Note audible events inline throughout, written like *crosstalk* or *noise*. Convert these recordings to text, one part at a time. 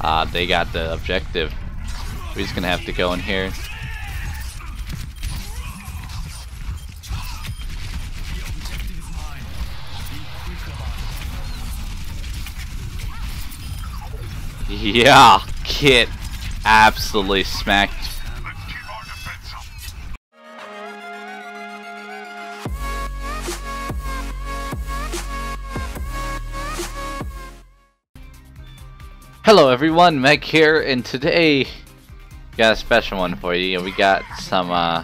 Uh, they got the objective. We're just gonna have to go in here. *laughs* Yeah, Kit absolutely smacked. Hello everyone, Meg here, and today got a special one for you. We got some, uh,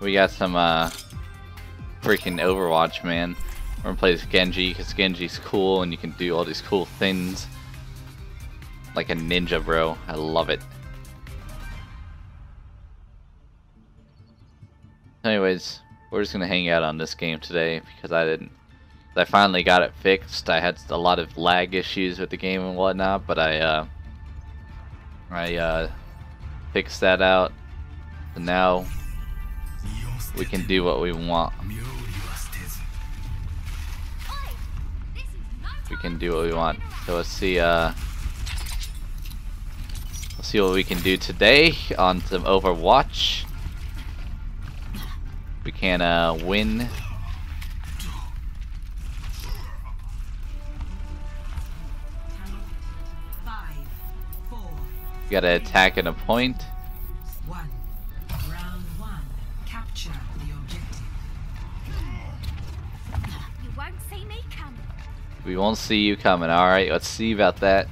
we got some, uh, freaking Overwatch, man. We're gonna play as Genji, because Genji's cool, and you can do all these cool things. Like a ninja, bro. I love it. Anyways, we're just gonna hang out on this game today, because I didn't I finally got it fixed. I had a lot of lag issues with the game and whatnot, but I uh, I uh, fixed that out. And now we can do what we want. We can do what we want. So let's see. Uh, let's see what we can do today on some Overwatch. We can uh, win gotta attack at a point. One. Round one. Capture the objective. You won't see me coming. We won't see you coming. Alright, let's see about that.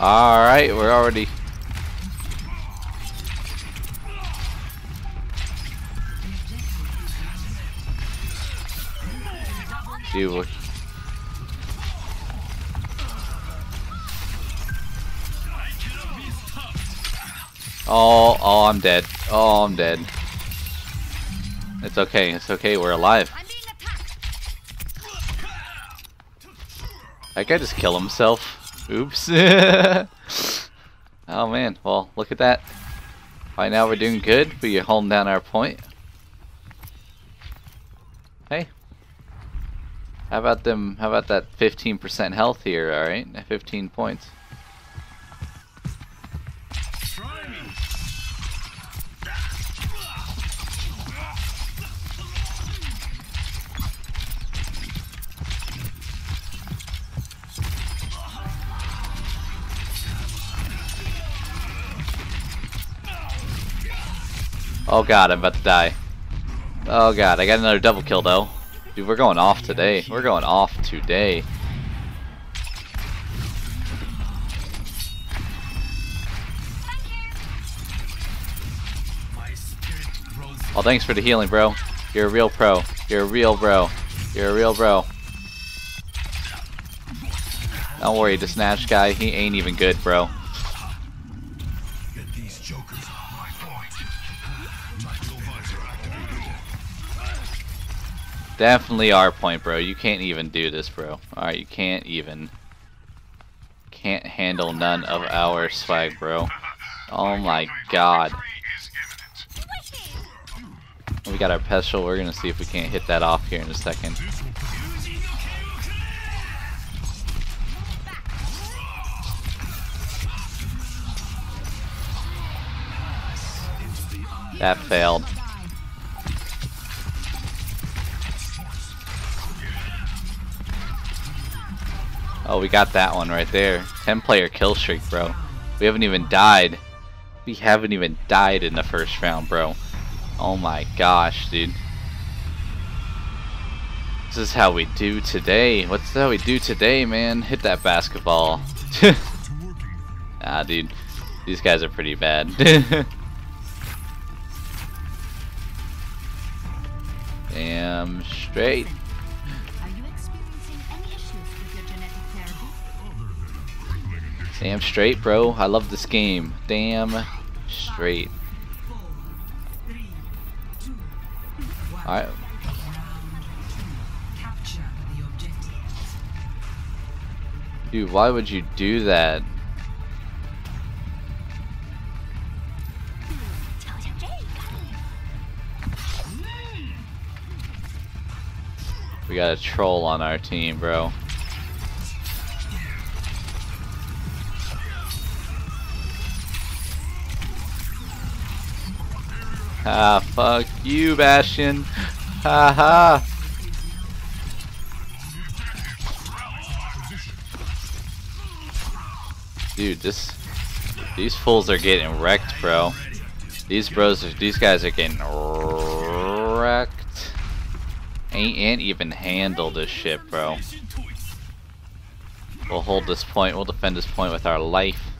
Alright, we're already Dude. Oh, oh, I'm dead. Oh, I'm dead. It's okay, it's okay, we're alive. That guy just killed himself. Oops. *laughs* oh man, well, look at that. Right now we're doing good, but you're holding down our point. Hey, how about them? How about that 15% health here? All right, 15 points. Oh god, I'm about to die. Oh god, I got another double kill though. Dude, we're going off today. We're going off today. Oh, thanks for the healing, bro. You're a real pro. You're a real bro. You're a real bro. Don't worry, the snatch guy, he ain't even good, bro. Definitely our point, bro. You can't even do this, bro. Alright, you can't even. Can't handle none of our swag, bro. Oh my god. We got our pistol. We're gonna see if we can't hit that off here in a second. That failed. Oh, we got that one right there. 10 player kill streak, bro. We haven't even died. We haven't even died in the first round, bro. Oh my gosh, dude. This is how we do today. What's how we do today, man? Hit that basketball. *laughs* ah, dude. These guys are pretty bad. *laughs* Damn straight. Damn straight, bro. I love this game. Damn straight. Alright. Dude, why would you do that? We got a troll on our team, bro. Ah, fuck you, Bastion. Ha ha. Dude, this these fools are getting wrecked, bro. These bros, are, these guys are getting wrecked. Ain't, ain't even handle this shit, bro. We'll hold this point. We'll defend this point with our life.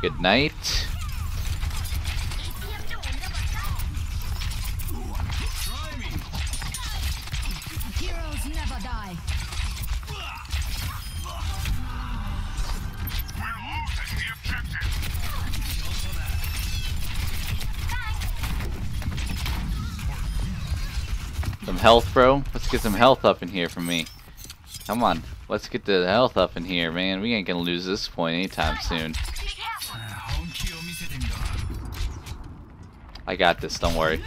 Good night. Some health, bro. Let's get some health up in here for me. Come on. Let's get the health up in here, man. We ain't gonna lose this point anytime soon. I got this, don't worry.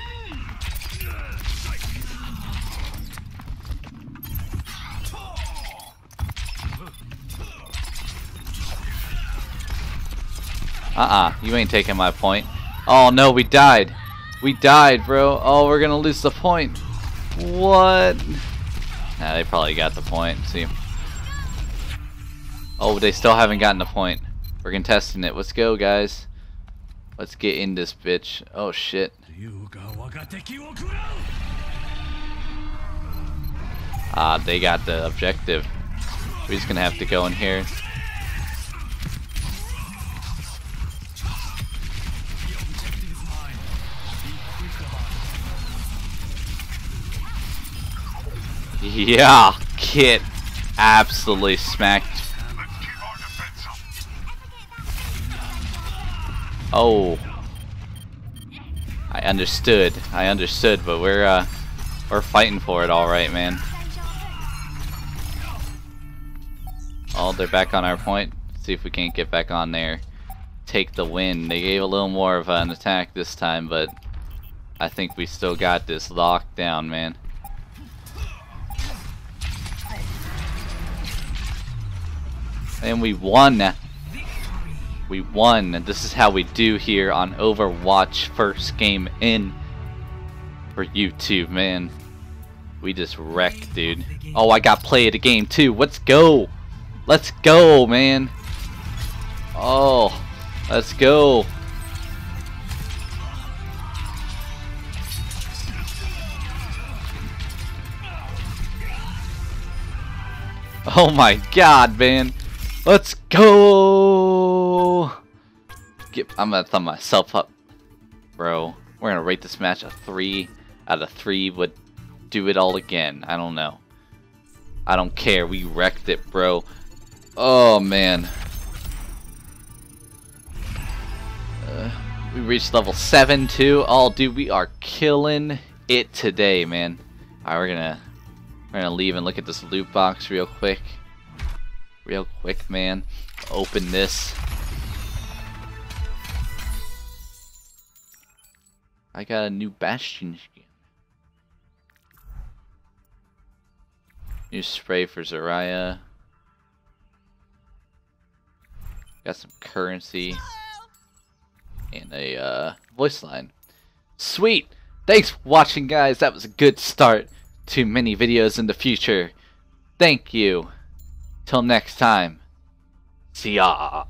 Uh-uh, you ain't taking my point. Oh no, we died. We died, bro. Oh, we're gonna lose the point. What? Nah, they probably got the point. See. Oh, they still haven't gotten the point. We're contesting it. Let's go, guys. Let's get in this bitch. Oh, shit. Ah, they got the objective. We're just gonna have to go in here. Yeah, Kit absolutely smacked. Oh. I understood. I understood, but we're uh we're fighting for it all right, man. Oh, they're back on our point. see if we can't get back on there. Take the win. They gave a little more of an attack this time, but I think we still got this locked down, man. And we won. We won. And this is how we do here on Overwatch first game in for YouTube, man. We just wrecked, dude. Oh, I got play of the game too. Let's go. Let's go, man. Oh, let's go. Oh my god, man. Let's go! Get, I'm gonna thumb myself up. Bro, we're gonna rate this match a 3 out of 3. Would do it all again. I don't know. I don't care. We wrecked it, bro. Oh, man. Uh, we reached level 7, too. Oh, dude, we are killing it today, man. Alright, we're gonna, we're gonna leave and look at this loot box real quick real quick, man. Open this. I got a new Bastion skin. New spray for Zarya. Got some currency. And a uh, voice line. Sweet! Thanks for watching, guys. That was a good start to many videos in the future. Thank you. Till next time, see ya.